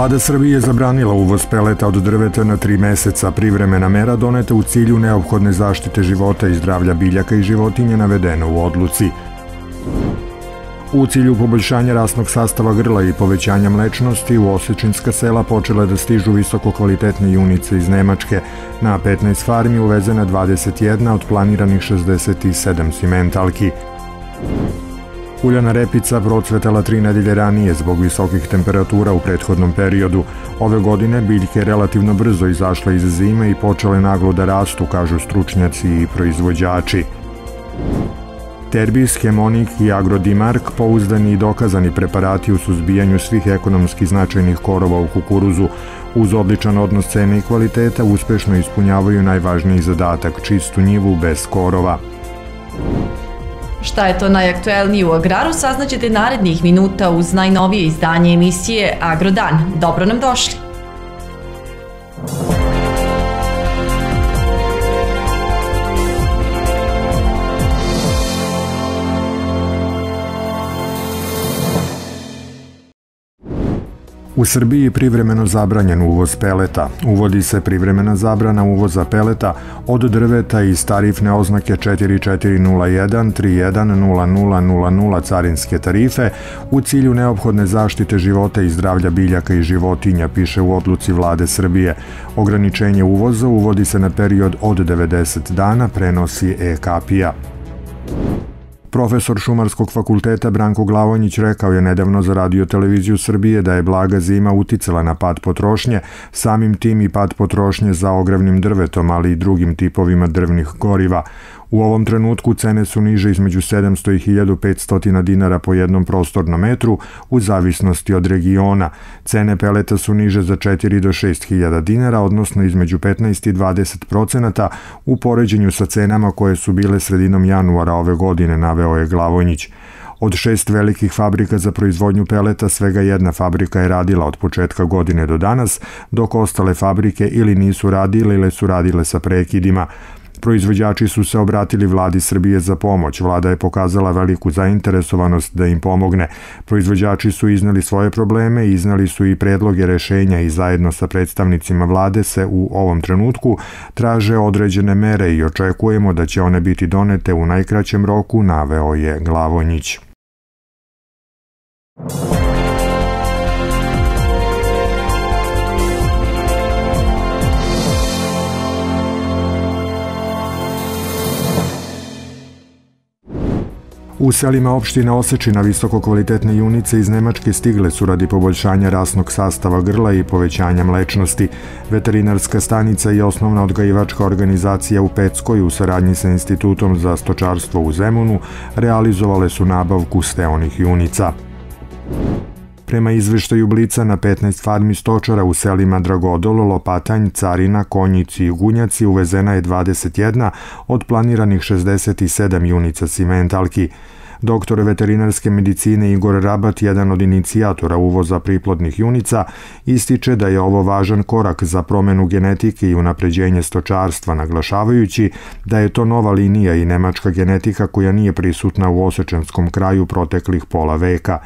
Vlada Srbije je zabranila uvoz peleta od drveta na tri meseca. Privremena mera doneta u cilju neophodne zaštite života i zdravlja biljaka i životinje navedeno u odluci. U cilju poboljšanja rasnog sastava grla i povećanja mlečnosti u Osečinska sela počela da stižu visoko kvalitetne junice iz Nemačke. Na 15 farmi uvezena 21 od planiranih 67 simentalki. Uljana repica procvetala tri nedelje ranije zbog visokih temperatura u prethodnom periodu. Ove godine biljke relativno brzo izašle iz zime i počele naglo da rastu, kažu stručnjaci i proizvođači. Terbis, Hemonik i Agrodimark pouzdani i dokazani preparati u suzbijanju svih ekonomski značajnih korova u kukuruzu. Uz odličan odnos cene i kvaliteta uspešno ispunjavaju najvažniji zadatak, čistu njivu bez korova. Šta je to najaktuelnije u agraru saznaćete narednih minuta uz najnovije izdanje emisije Agrodan. Dobro nam došli! U Srbiji privremeno zabranjen uvoz peleta. Uvodi se privremena zabrana uvoza peleta od drveta iz tarifne oznake 4401 310000 carinske tarife u cilju neophodne zaštite života i zdravlja biljaka i životinja, piše u odluci vlade Srbije. Ograničenje uvoza uvodi se na period od 90 dana, prenosi e-kapija. Profesor Šumarskog fakulteta Branko Glavonjić rekao je nedavno za radio televiziju Srbije da je blaga zima uticala na pad potrošnje, samim tim i pad potrošnje za ogravnim drvetom, ali i drugim tipovima drvnih goriva. U ovom trenutku cene su niže između 700 i 1500 dinara po jednom prostornom metru u zavisnosti od regiona. Cene peleta su niže za 4 do 6 hiljada dinara, odnosno između 15 i 20 procenata u poređenju sa cenama koje su bile sredinom januara ove godine, naveo je Glavonjić. Od šest velikih fabrika za proizvodnju peleta svega jedna fabrika je radila od početka godine do danas, dok ostale fabrike ili nisu radile ili su radile sa prekidima. Proizvođači su se obratili vladi Srbije za pomoć. Vlada je pokazala veliku zainteresovanost da im pomogne. Proizvođači su iznali svoje probleme iznali su i predloge rešenja i zajedno sa predstavnicima vlade se u ovom trenutku traže određene mere i očekujemo da će one biti donete u najkraćem roku, naveo je Glavonjić. U selima opštine Osečina visoko kvalitetne junice iz Nemačke stigle su radi poboljšanja rasnog sastava grla i povećanja mlečnosti. Veterinarska stanica i osnovna odgajivačka organizacija u Peckoj u saradnji sa Institutom za stočarstvo u Zemunu realizovale su nabavku steonih junica. Prema izveštaju Blica na 15 farmi stočara u selima Dragodolo, Lopatanj, Carina, Konjici i Gunjaci uvezena je 21 od planiranih 67 junica simentalki. Doktor veterinarske medicine Igor Rabat, jedan od inicijatora uvoza priplodnih junica, ističe da je ovo važan korak za promenu genetike i unapređenje stočarstva, naglašavajući da je to nova linija i nemačka genetika koja nije prisutna u osečanskom kraju proteklih pola veka.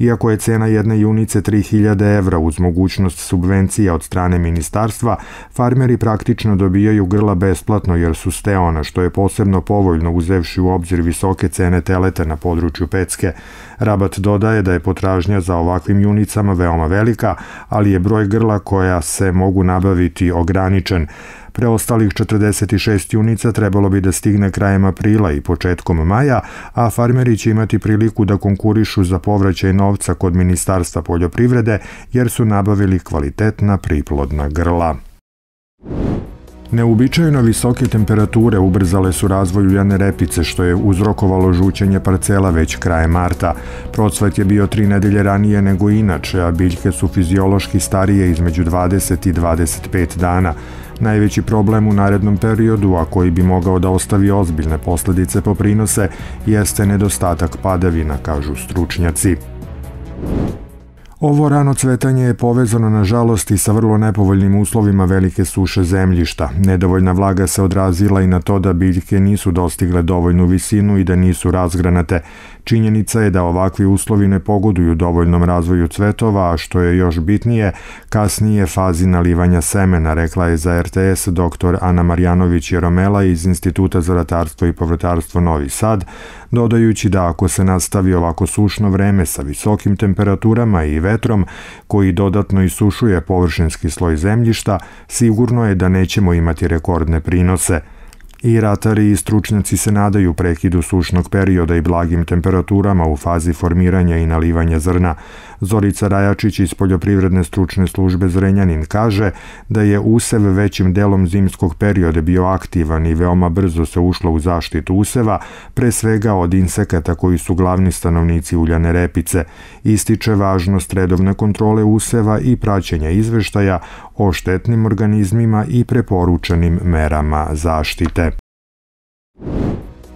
Iako je cena jedne junice 3000 evra uz mogućnost subvencija od strane ministarstva, farmeri praktično dobijaju grla besplatno jer su steona, što je posebno povoljno uzevši u obzir visoke cene teleta na području Pecke. Rabat dodaje da je potražnja za ovakvim junicama veoma velika, ali je broj grla koja se mogu nabaviti ograničen. Preostalih 46 junica trebalo bi da stigne krajem aprila i početkom maja, a farmeri će imati priliku da konkurišu za povraćaj novca kod Ministarstva poljoprivrede jer su nabavili kvalitetna priplodna grla. Neuobičajeno visoke temperature ubrzale su razvoj uljane repice, što je uzrokovalo žućenje parcela već kraje marta. Procvet je bio tri nedelje ranije nego inače, a biljke su fiziološki starije između 20 i 25 dana. Najveći problem u narednom periodu, a koji bi mogao da ostavi ozbiljne posledice po prinose, jeste nedostatak padavina, kažu stručnjaci. Ovo rano cvetanje je povezano na žalost i sa vrlo nepovoljnim uslovima velike suše zemljišta. Nedovoljna vlaga se odrazila i na to da biljke nisu dostigle dovoljnu visinu i da nisu razgranate. Činjenica je da ovakvi uslovi ne pogoduju dovoljnom razvoju cvetova, a što je još bitnije, kasnije fazi nalivanja semena, rekla je za RTS dr. Ana Marjanović Jeromela iz Instituta za ratarstvo i povrtarstvo Novi Sad, dodajući da ako se nastavi ovako sušno vreme sa visokim temperaturama i vetrom, koji dodatno isušuje površinski sloj zemljišta, sigurno je da nećemo imati rekordne prinose – I ratari i stručnjaci se nadaju prekidu sušnog perioda i blagim temperaturama u fazi formiranja i nalivanja zrna. Zorica Rajačić iz Poljoprivredne stručne službe Zrenjanin kaže da je usev većim delom zimskog perioda bio aktivan i veoma brzo se ušlo u zaštitu useva, pre svega od insekata koji su glavni stanovnici uljane repice. Ističe važnost redovne kontrole useva i praćenja izveštaja o štetnim organizmima i preporučenim merama zaštite.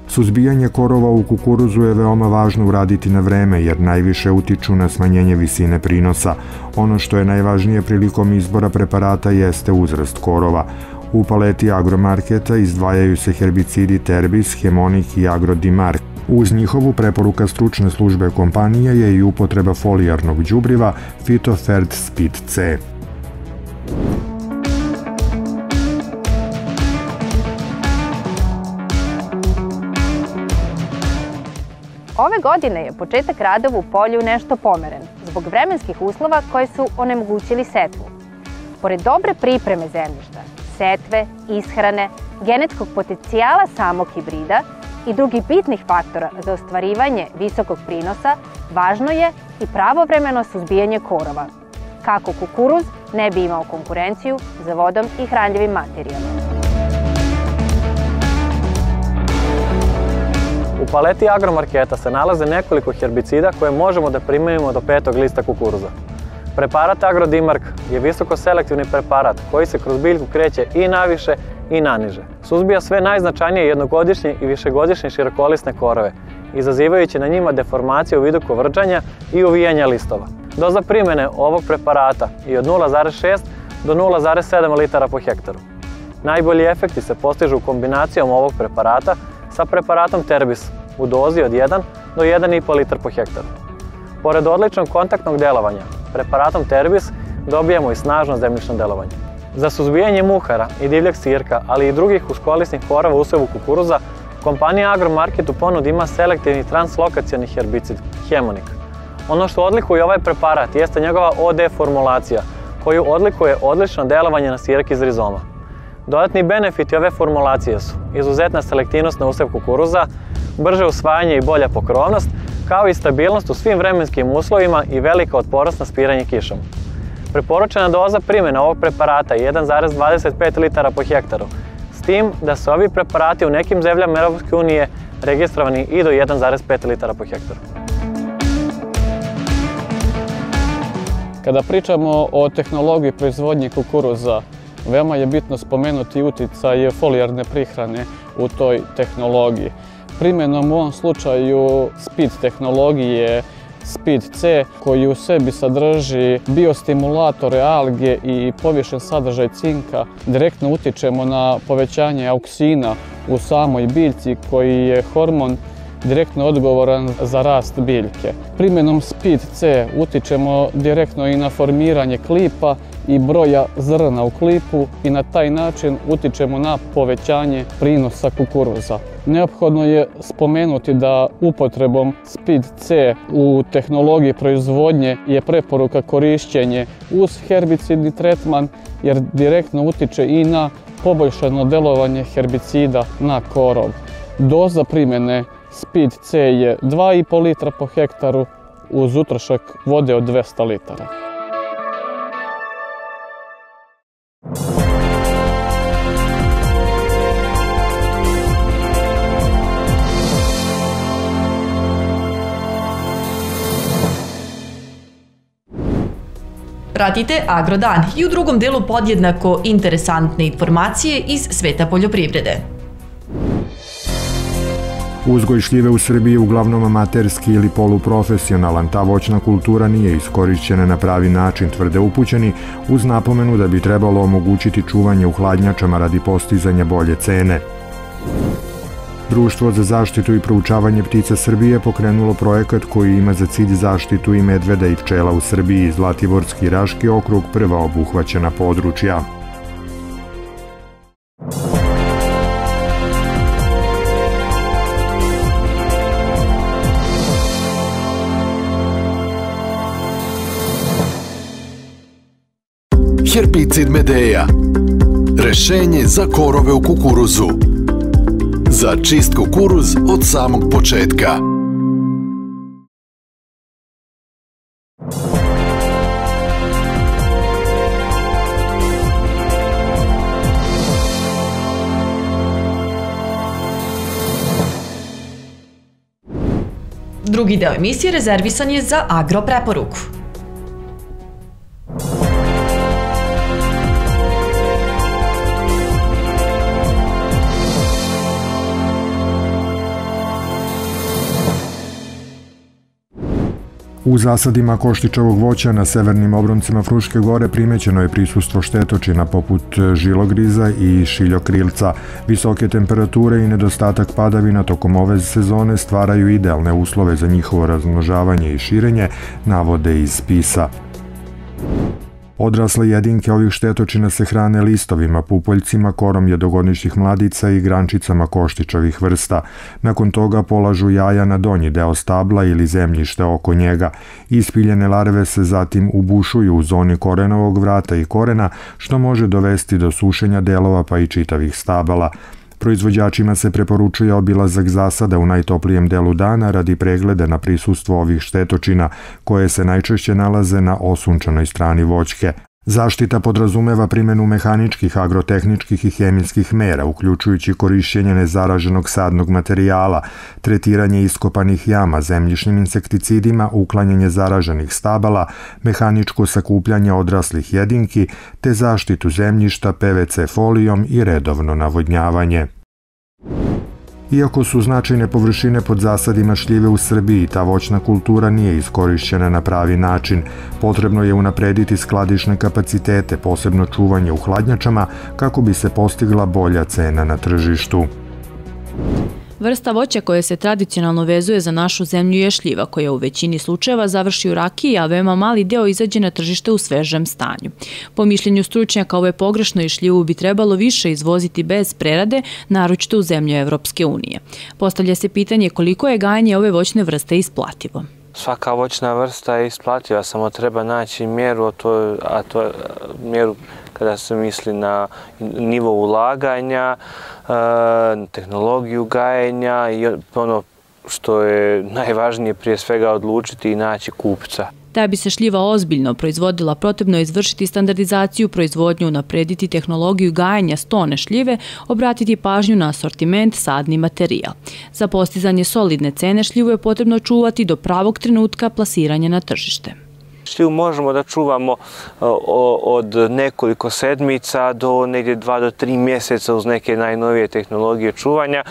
Suzbijanje korova u kukuruzu je veoma važno uraditi na vreme jer najviše utiču na smanjenje visine prinosa. Ono što je najvažnije prilikom izbora preparata jeste uzrast korova. U paleti agromarketa izdvajaju se herbicidi Terbis, Hemonik i Agrodimark. Uz njihovu preporuka stručne službe kompanije je i upotreba folijarnog đubriva Phytofert Speed C. Ove godine je početak radova u polju nešto pomeren, zbog vremenskih uslova koje su onemogućili setvu. Pored dobre pripreme zemljišta, setve, ishrane, genetskog potencijala samog hibrida i drugih bitnih faktora za ostvarivanje visokog prinosa, važno je i pravovremeno suzbijanje korova, kako kukuruz ne bi imao konkurenciju za vodom i hranljivim materijama. U paleti agromarketa se nalaze nekoliko herbicida koje možemo da primenimo do petog lista kukuruza. Preparat Agrodimark je visoko selektivni preparat koji se kroz biljku kreće i naviše i naniže. Suzbija sve najznačajnije jednogodišnje i višegodišnje širokolisne korove, izazivajući na njima deformacije u vidu kovrđanja i uvijanja listova. Doza primene ovog preparata je od 0,6 do 0,7 litara po hektaru. Najbolji efekti se postižu kombinacijom ovog preparata sa preparatom Terbis u dozi od 1 do 1,5 litar po hektaru. Pored odličnog kontaktnog delovanja, preparatom Terbis dobijamo i snažno zemljišno delovanje. Za suzbijanje muhara i divljeg sirka, ali i drugih uskolisnih korova usevu kukuruza, kompanija Agromarket u ponudi ima selektivni translokacioni herbicid, Hemonik. Ono što odlikuje ovaj preparat jeste njegova OD formulacija, koju odlikuje odlično delovanje na sirke iz rizoma. Dodatni benefiti ove formulacije su izuzetna selektivnost na usev kukuruza, brže usvajanje i bolja pokrovnost, kao i stabilnost u svim vremenskim uslovima i velika otpornost na spiranje kišom. Preporučena doza primjena ovog preparata je 1,25 litara po hektaru, s tim da su ovi preparati u nekim zemljama Europske unije registrovani i do 1,5 litara po hektaru. Kada pričamo o tehnologiji proizvodnje kukuruza, Veoma je bitno spomenuti uticaj folijarne prihrane u toj tehnologiji. Primjenom u ovom slučaju speed tehnologije Speed C koji u sebi sadrži biostimulatore alge i povišen sadržaj cinka direktno utičemo na povećanje auksina u samoj biljci koji je hormon direktno odgovoran za rast biljke. Primjenom Speed C utičemo direktno i na formiranje klipa i broja zrna u klipu i na taj način utičemo na povećanje prinosa kukuruza. Neophodno je spomenuti da upotrebom Speed C u tehnologiji proizvodnje je preporuka korišćenje uz herbicidni tretman jer direktno utiče i na poboljšano delovanje herbicida na korov. Doza primjene Speed C je 2,5 litra po hektaru uz utrošak vode od 200 litara. Pratite Agrodan i u drugom delu podjednako interesantne informacije iz sveta poljoprivrede. Uzgoj šljive u Srbiji je uglavnom amaterski ili poluprofesionalan, ta voćna kultura nije iskorišćena na pravi način, tvrde upućeni, uz napomenu da bi trebalo omogućiti čuvanje u hladnjačama radi postizanja bolje cene. Društvo za zaštitu i proučavanje ptica Srbije pokrenulo projekat koji ima za cilj zaštitu i medveda i pčela u Srbiji, Zlatiborski i Raški okrug prva obuhvaćena područja. Herbicid Medeja. Rešenje za korove u kukuruzu. Za čist kukuruz od samog početka. Drugi deo emisije rezervisan je za agropreporuku. U zasadima koštičavog voća na severnim obroncima Fruške gore primećeno je prisustvo štetočina poput žilogriza i šiljokrilca. Visoke temperature i nedostatak padavina tokom ove sezone stvaraju idealne uslove za njihovo razmnožavanje i širenje, navode iz spisa. Odrasle jedinke ovih štetočina se hrane listovima, pupoljcima, korom jedogodišnjih mladica i grančicama koštičavih vrsta. Nakon toga polažu jaja na donji deo stabla ili zemljište oko njega. Ispiljene larve se zatim ubušuju u zoni korenovog vrata i korena, što može dovesti do sušenja delova pa i čitavih stabala. Proizvođačima se preporučuje obilazak zasada u najtoplijem delu dana radi pregleda na prisustvo ovih štetočina, koje se najčešće nalaze na osunčanoj strani voćke. Zaštita podrazumeva primenu mehaničkih, agrotehničkih i hemijskih mera, uključujući korišćenje nezaraženog sadnog materijala, tretiranje iskopanih jama zemljišnim insekticidima, uklanjanje zaraženih stabala, mehaničko sakupljanje odraslih jedinki, te zaštitu zemljišta PVC folijom i redovno navodnjavanje. Iako su značajne površine pod zasadima šljive u Srbiji, ta voćna kultura nije iskorišćena na pravi način. Potrebno je unaprediti skladišne kapacitete, posebno čuvanje u hladnjačama, kako bi se postigla bolja cena na tržištu. Vrsta voća koja se tradicionalno vezuje za našu zemlju je šljiva, koja u većini slučajeva završi u rakiji, a veoma mali deo izađe na tržište u svežem stanju. Po mišljenju stručnjaka, ovo je pogrešno i šljivu bi trebalo više izvoziti bez prerade, naročito u zemlje Evropske unije. Postavlja se pitanje koliko je gajanje ove voćne vrste isplativo. Svaka voćna vrsta je isplativa, samo treba naći mjeru, a to, a to mjeru kada se misli na nivo ulaganja, tehnologiju gajenja i ono što je najvažnije prije svega odlučiti i naći kupca. Da bi se šljiva ozbiljno proizvodila, potrebno je izvršiti standardizaciju proizvodnju, naprediti tehnologiju gajanja stone šljive, obratiti pažnju na asortiment, sadni materijal. Za postizanje solidne cene šljivu je potrebno čuvati do pravog trenutka plasiranja na tržište. Šljivu možemo da čuvamo e, od nekoliko sedmica do negdje dva do tri mjeseca uz neke najnovije tehnologije čuvanja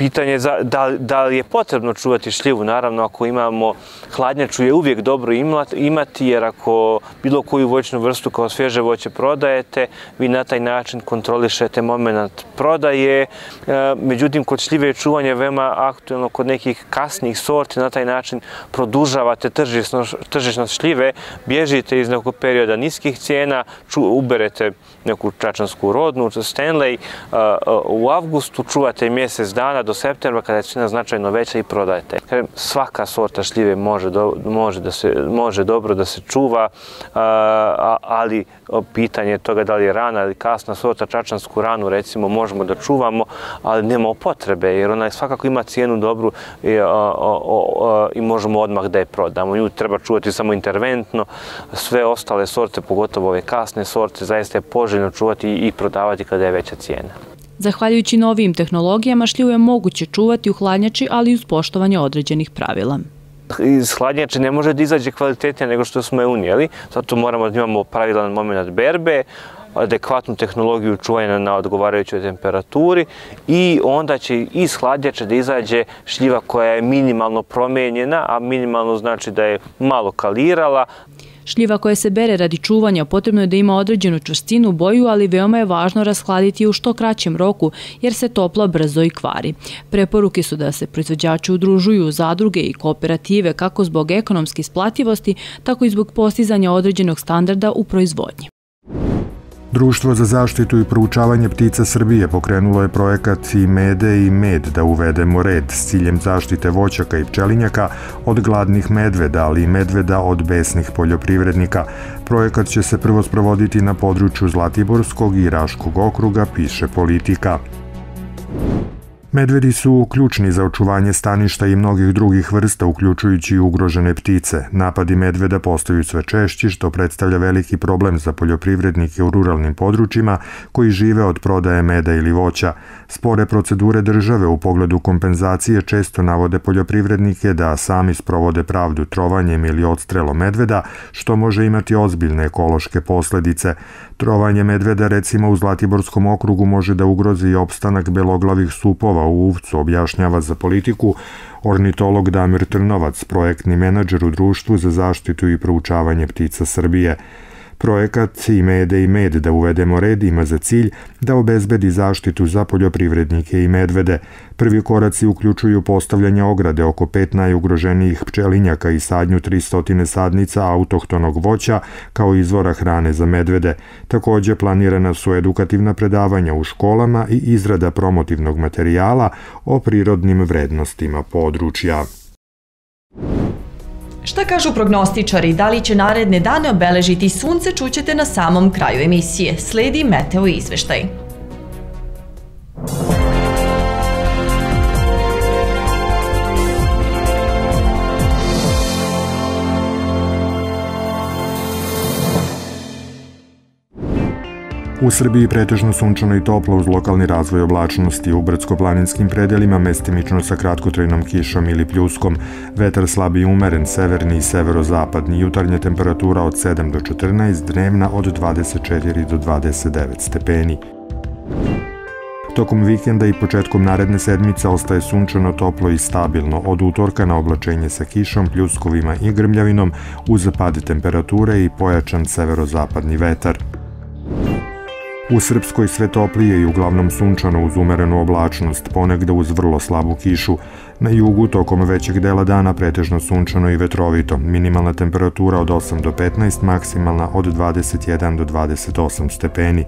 pitanje za, da, da li je potrebno čuvati šljivu. Naravno, ako imamo hladnjaču je uvijek dobro imati, jer ako bilo koju voćnu vrstu kao svježe voće prodajete, vi na taj način kontrolišete moment prodaje. E, međutim, kod šljive je čuvanje veoma aktualno kod nekih kasnih sorti, na taj način produžavate tržišnost šljive, bježite iz nekog perioda niskih cijena, ču, uberete neku čačansku rodnu, Stanley, uh, uh, u avgustu čuvate mjesec dana do septembra kada je cijena značajno veća i prodajete. Svaka sorta šljive može, do, može, da se, može dobro da se čuva, uh, ali pitanje toga da li je rana ili kasna sorta, čačansku ranu recimo možemo da čuvamo, ali nema potrebe jer ona svakako ima cijenu dobru i, i možemo odmah da je prodamo. Nju treba čuvati samo interventno, sve ostale sorte, pogotovo ove kasne sorte, zaista je poželjno čuvati i prodavati kada je veća cijena. Zahvaljujući novim tehnologijama, šljivu je moguće čuvati u hladnjači, ali uz poštovanje određenih pravila. Iz hladnjače ne može da izađe kvalitetnije nego što smo je unijeli, zato moramo da imamo pravilan moment berbe, adekvatnu tehnologiju čuvanja na odgovarajućoj temperaturi i onda će iz hladnjače da izađe šljiva koja je minimalno promenjena, a minimalno znači da je malo kalirala, Šljiva koja se bere radi čuvanja potrebno je da ima određenu čvrstinu, boju, ali veoma je važno rashladiti u što kraćem roku jer se topla brzo i kvari. Preporuke su da se proizvođači udružuju u zadruge i kooperative kako zbog ekonomske isplativosti, tako i zbog postizanja određenog standarda u proizvodnji. Društvo za zaštitu i proučavanje ptica Srbije pokrenulo je projekat i mede i med da uvedemo red s ciljem zaštite voćaka i pčelinjaka od gladnih medveda, ali i medveda od besnih poljoprivrednika. Projekat će se prvo sprovoditi na području Zlatiborskog i Raškog okruga, piše politika. Medvedi su ključni za očuvanje staništa i mnogih drugih vrsta, uključujući i ugrožene ptice. Napadi medveda postaju sve češći, što predstavlja veliki problem za poljoprivrednike u ruralnim područjima koji žive od prodaje meda ili voća. Spore procedure države u pogledu kompenzacije često navode poljoprivrednike da sami sprovode pravdu trovanjem ili odstrelom medveda, što može imati ozbiljne ekološke posledice. Trovanje medveda recimo u Zlatiborskom okrugu može da ugrozi i opstanak beloglavih supova u Uvcu, objašnjava za politiku ornitolog Damir Trnovac, projektni menadžer u Društvu za zaštitu i proučavanje ptica Srbije. Projekat i mede i med da uvedemo red ima za cilj da obezbedi zaštitu za poljoprivrednike i medvede. Prvi koraci uključuju postavljanje ograde oko pet najugroženijih pčelinjaka i sadnju 300 sadnica autohtonog voća kao izvora hrane za medvede. Takođe planirana su edukativna predavanja u školama i izrada promotivnog materijala o prirodnim vrednostima područja. Šta kažu prognostičari, da li će naredne dane obeležiti sunce, čućete na samom kraju emisije. Sledi Meteo izveštaj. U Srbiji pretežno sunčano i toplo uz lokalni razvoj oblačnosti u brdsko-planinskim predelima mestimično sa kratkotrajnom kišom ili pljuskom, vetar slabi i umeren, severni i severozapadni, jutarnja temperatura od 7 do 14, dnevna od 24 do 29 stepeni. Tokom vikenda i početkom naredne sedmice ostaje sunčano, toplo i stabilno, od utorka na oblačenje sa kišom, pljuskovima i grmljavinom, uz pad temperature i pojačan severozapadni vetar. U Srpskoj sve toplije i uglavnom sunčano uz umerenu oblačnost, ponegde uz vrlo slabu kišu. Na jugu tokom većeg dela dana pretežno sunčano i vetrovito. Minimalna temperatura od 8 do 15, maksimalna od 21 do 28 stepeni.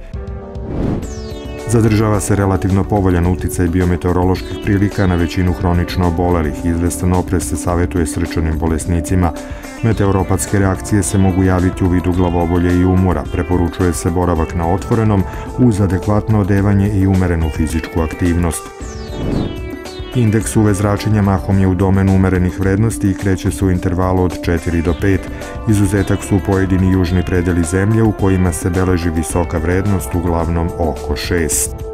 Zadržava se relativno povoljan uticaj biometeoroloških prilika na većinu hronično obolelih. Izvestan oprez se savjetuje srčanim bolesnicima. Meteoropatske reakcije se mogu javiti u vidu glavobolje i umora. Preporučuje se boravak na otvorenom uz adekvatno odevanje i umerenu fizičku aktivnost. Indeks UV zračenja mahom je u domenu umerenih vrednosti i kreće se u intervalu od 4 do 5. Izuzetak su pojedini južni predeli zemlje u kojima se beleži visoka vrednost, uglavnom oko 6.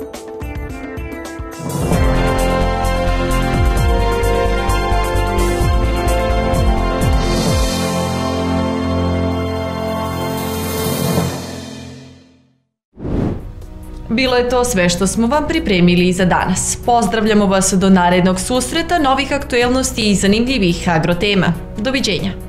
Bilo je to sve što smo vam pripremili za danas. Pozdravljamo vas do narednog susreta, novih aktuelnosti i zanimljivih agrotema. Doviđenja!